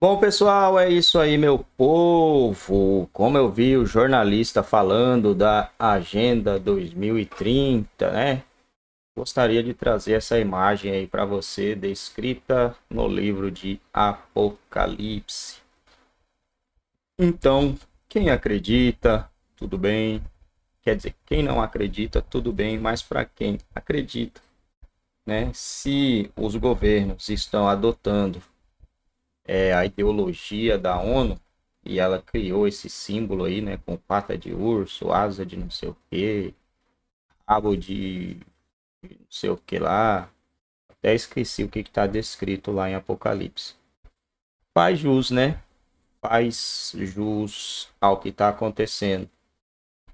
Bom, pessoal, é isso aí, meu povo. Como eu vi o jornalista falando da Agenda 2030, né? Gostaria de trazer essa imagem aí para você, descrita no livro de Apocalipse. Então, quem acredita, tudo bem. Quer dizer, quem não acredita, tudo bem, mas para quem acredita, né? Se os governos estão adotando é, a ideologia da ONU e ela criou esse símbolo aí, né, com pata de urso, asa de não sei o que, rabo de não sei o que lá, até esqueci o que está descrito lá em Apocalipse. Faz jus, né? Faz jus ao que está acontecendo.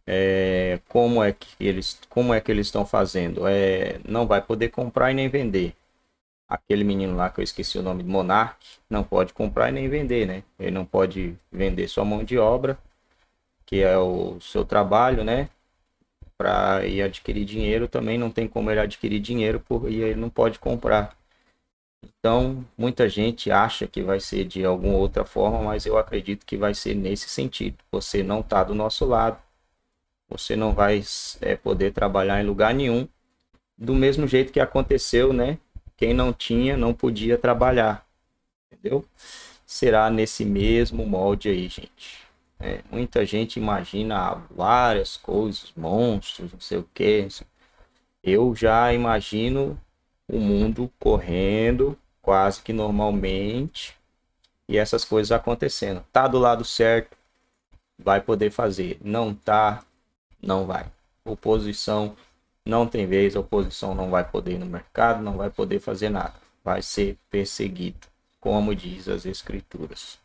É, como é que eles como é que eles estão fazendo? É, não vai poder comprar e nem vender aquele menino lá que eu esqueci o nome de Monark não pode comprar e nem vender, né? Ele não pode vender sua mão de obra, que é o seu trabalho, né? Para ir adquirir dinheiro também não tem como ele adquirir dinheiro por e ele não pode comprar. Então, muita gente acha que vai ser de alguma outra forma, mas eu acredito que vai ser nesse sentido. Você não está do nosso lado, você não vai é, poder trabalhar em lugar nenhum, do mesmo jeito que aconteceu, né? Quem não tinha não podia trabalhar. Entendeu? Será nesse mesmo molde aí, gente. É, muita gente imagina várias coisas, monstros, não sei o que. Eu já imagino o mundo correndo quase que normalmente e essas coisas acontecendo. Tá do lado certo, vai poder fazer. Não tá, não vai. Oposição não tem vez, a oposição não vai poder ir no mercado, não vai poder fazer nada. Vai ser perseguido, como diz as escrituras.